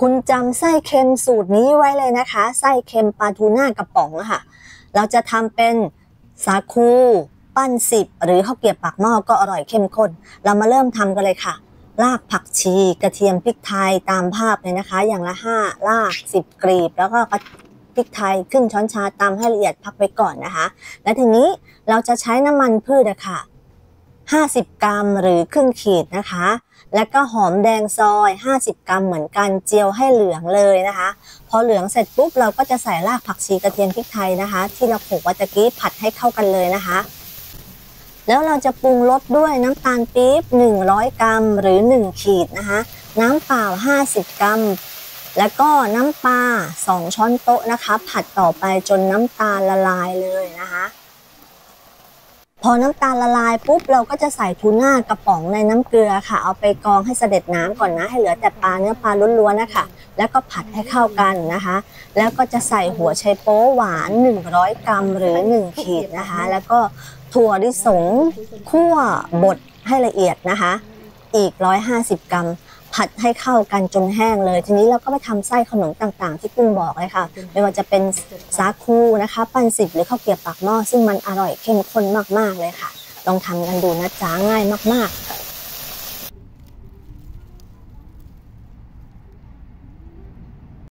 คุณจำไส้เค็มสูตรนี้ไว้เลยนะคะ ไส้เค็มปลาทูน่ากระป๋องอะค่ะ เราจะทำเป็นสาคู ปั้นสิบหรือข้าวเกรียบปากหม้อก็อร่อยเข้มข้น เรามาเริ่มทำกันเลยค่ะรากผักชีกระเทียมพริกไทยตามภาพเลยนะคะ อย่างละห้ารากสิบกรีบ แล้วก็พริกไทยครึ่งช้อนชาตามให้ละเอียดพักไว้ก่อนนะคะ และทีนี้เราจะใช้น้ำมันพืชอะค่ะ 50 กรัมหรือครึ่งขีดนะคะ แล้วก็หอมแดงซอย 50 กรัมเหมือนกันเจียวให้เหลืองเลยนะคะ พอเหลืองเสร็จปุ๊บเราก็จะใส่รากผักชีกระเทียมพริกไทยนะคะ ที่เราโขลกไว้ตะกี้ผัดให้เข้ากันเลยนะคะ แล้วเราจะปรุงรสด้วยน้ำตาลปี๊บ 100 กรัมหรือ 1 ขีดนะคะ น้ำเปล่า 50 กรัม แล้วก็น้ำปลา 2 ช้อนโต๊ะนะคะ ผัดต่อไปจนน้ำตาลละลายเลยนะคะ พอน้ำตาลละลายปุ๊บเราก็จะใส่ทูน่ากระป๋องในน้ำเกลือค่ะ เอาไปกรองให้เสด็จน้ำก่อนนะ ให้เหลือแต่ปลาเนื้อปลาล้วนๆนะคะแล้วก็ผัดให้เข้ากันนะคะ แล้วก็จะใส่หัวไชโป๊หวาน 100 กรัมหรือ 1 ขีดนะคะ แล้วก็ถั่วลิสงคั่วบดให้ละเอียดนะคะ อีก 150 กรัม ผัดให้เข้ากันจนแห้งเลย ทีนี้เราก็ไปทำไส้ขนมต่างๆ ที่กุ้งบอกเลยค่ะไม่ว่าจะเป็นสาคูนะคะ ปั้นสิบหรือข้าวเกรียบปากหม้อซึ่งมันอร่อยเข้มข้นมากๆเลยค่ะ ลองทำกันดูนะจ๊ะง่ายมากๆ